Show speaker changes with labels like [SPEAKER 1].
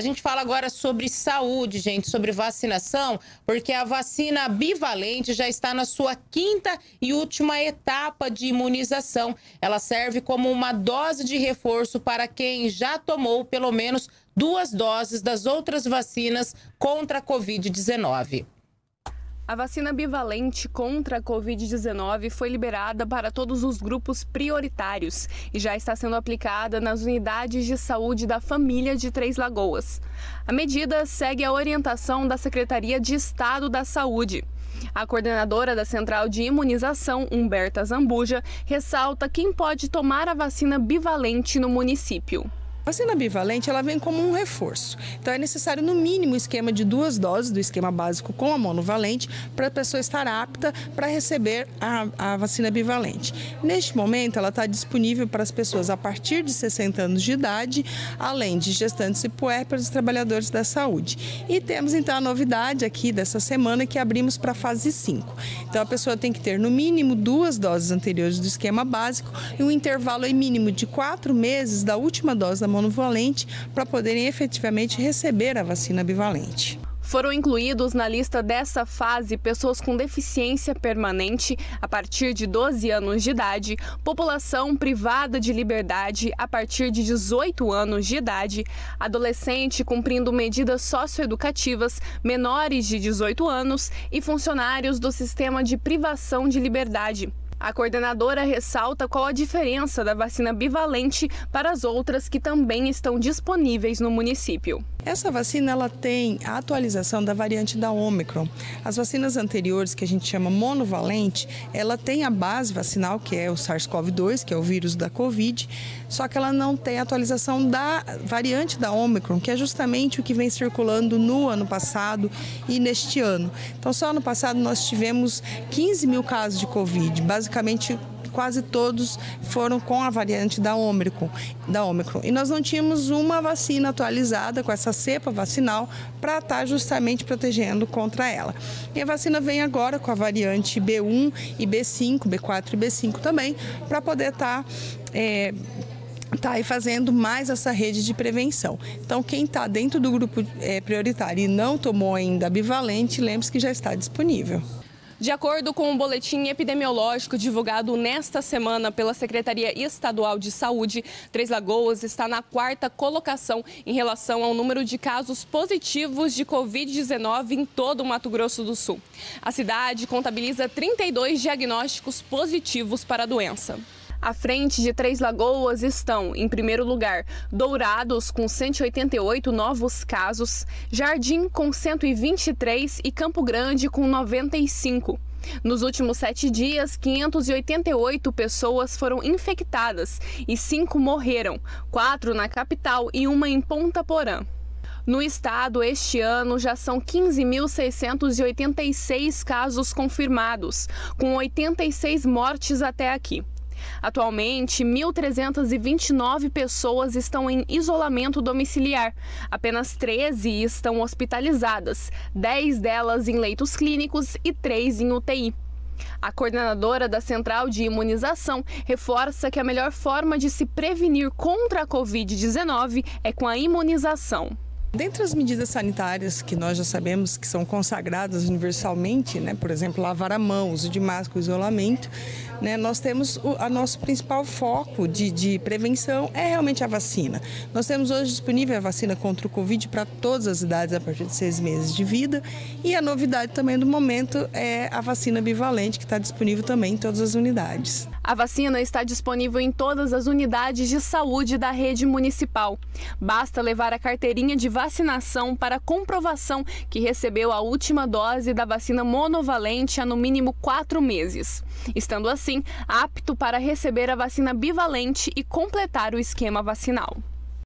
[SPEAKER 1] A gente fala agora sobre saúde, gente, sobre vacinação, porque a vacina bivalente já está na sua quinta e última etapa de imunização. Ela serve como uma dose de reforço para quem já tomou pelo menos duas doses das outras vacinas contra a Covid-19.
[SPEAKER 2] A vacina bivalente contra a Covid-19 foi liberada para todos os grupos prioritários e já está sendo aplicada nas unidades de saúde da família de Três Lagoas. A medida segue a orientação da Secretaria de Estado da Saúde. A coordenadora da Central de Imunização, Humberta Zambuja, ressalta quem pode tomar a vacina bivalente no município.
[SPEAKER 3] A vacina bivalente ela vem como um reforço. Então é necessário no mínimo um esquema de duas doses do esquema básico com a monovalente para a pessoa estar apta para receber a, a, vacina bivalente. Neste momento ela está disponível para as pessoas a partir de 60 anos de idade, além de gestantes e puérperas e trabalhadores da saúde. E temos então a novidade aqui dessa semana que abrimos para a fase 5. Então a pessoa tem que ter no mínimo duas doses anteriores do esquema básico e um intervalo mínimo de quatro meses da última dose da monovalente para poderem efetivamente receber a vacina bivalente.
[SPEAKER 2] Foram incluídos na lista dessa fase pessoas com deficiência permanente a partir de 12 anos de idade, população privada de liberdade a partir de 18 anos de idade, adolescente cumprindo medidas socioeducativas menores de 18 anos e funcionários do sistema de privação de liberdade. A coordenadora ressalta qual a diferença da vacina bivalente para as outras que também estão disponíveis no município.
[SPEAKER 3] Essa vacina ela tem a atualização da variante da Omicron. As vacinas anteriores, que a gente chama monovalente, ela tem a base vacinal, que é o SARS-CoV-2, que é o vírus da Covid, só que ela não tem a atualização da variante da Omicron, que é justamente o que vem circulando no ano passado e neste ano. Então, só ano passado nós tivemos 15 mil casos de Covid, basicamente quase todos foram com a variante da Omicron, da Omicron. E nós não tínhamos uma vacina atualizada com essa cepa vacinal para estar tá justamente protegendo contra ela. E a vacina vem agora com a variante B1 e B5, B4 e B5 também, para poder estar. Tá, é, está aí fazendo mais essa rede de prevenção. Então, quem está dentro do grupo é, prioritário e não tomou ainda a bivalente, lembre-se que já está disponível.
[SPEAKER 2] De acordo com o um boletim epidemiológico divulgado nesta semana pela Secretaria Estadual de Saúde, Três Lagoas está na quarta colocação em relação ao número de casos positivos de Covid-19 em todo o Mato Grosso do Sul. A cidade contabiliza 32 diagnósticos positivos para a doença. À frente de Três Lagoas estão, em primeiro lugar, Dourados, com 188 novos casos, Jardim, com 123 e Campo Grande, com 95. Nos últimos sete dias, 588 pessoas foram infectadas e cinco morreram, quatro na capital e uma em Ponta Porã. No estado, este ano já são 15.686 casos confirmados, com 86 mortes até aqui. Atualmente, 1.329 pessoas estão em isolamento domiciliar. Apenas 13 estão hospitalizadas, 10 delas em leitos clínicos e 3 em UTI. A coordenadora da Central de Imunização reforça que a melhor forma de se prevenir contra a Covid-19 é com a imunização.
[SPEAKER 3] Dentre as medidas sanitárias que nós já sabemos que são consagradas universalmente, né, por exemplo, lavar a mão, uso de máscara, isolamento, né, nós temos o a nosso principal foco de, de prevenção é realmente a vacina. Nós temos hoje disponível a vacina contra o Covid para todas as idades a partir de seis meses de vida e a novidade também do momento é a vacina bivalente que está disponível também em todas as unidades.
[SPEAKER 2] A vacina está disponível em todas as unidades de saúde da rede municipal. Basta levar a carteirinha de vacinação para comprovação que recebeu a última dose da vacina monovalente há no mínimo quatro meses. Estando assim, apto para receber a vacina bivalente e completar o esquema vacinal.